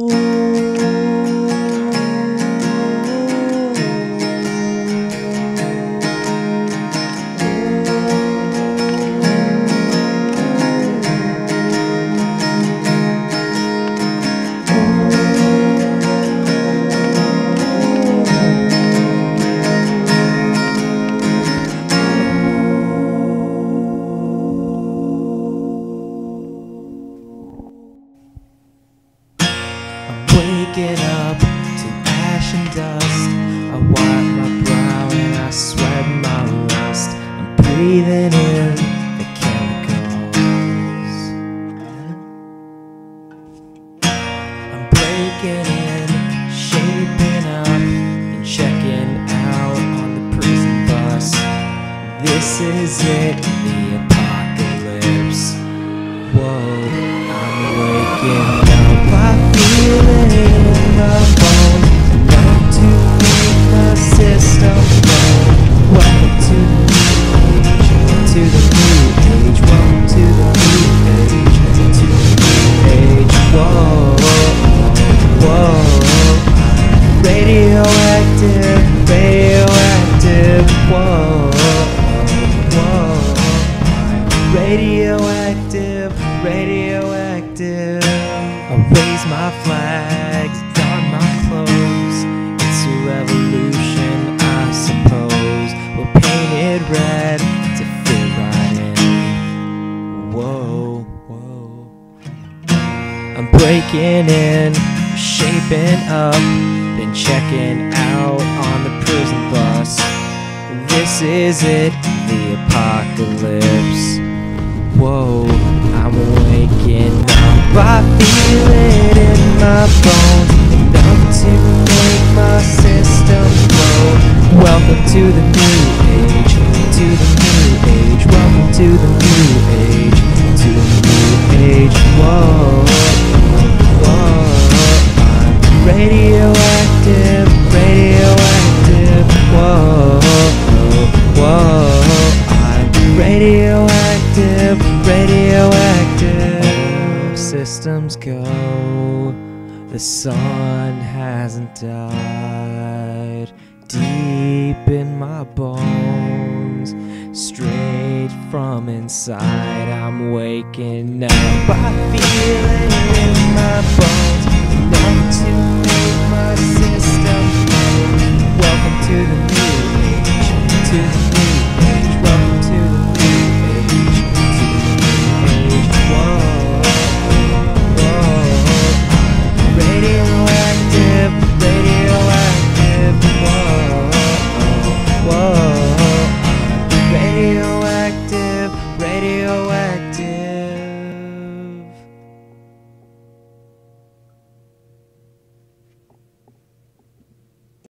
I'm waking up to ash and dust. I wipe my brow and I sweat my rust. I'm breathing in the chemicals. I'm breaking in, shaping up, and checking out on the prison bus. This is it, the apocalypse. Whoa, I'm waking up. Radioactive, radioactive. I raise my flags, don my clothes. It's a revolution, I suppose. We're painted red to fit right in. Whoa, whoa. I'm breaking in, shaping up, then checking out on the prison bus. This is it, the apocalypse. Whoa, I'm waking up. I feel it in my bones, enough to make my system blow. Welcome to the new age, to the new age. Welcome to the new age, to the new age. Whoa, whoa. I'm radioactive. Systems go. The sun hasn't died. Deep in my bones, straight from inside, I'm waking up. I feel it in my bones, enough to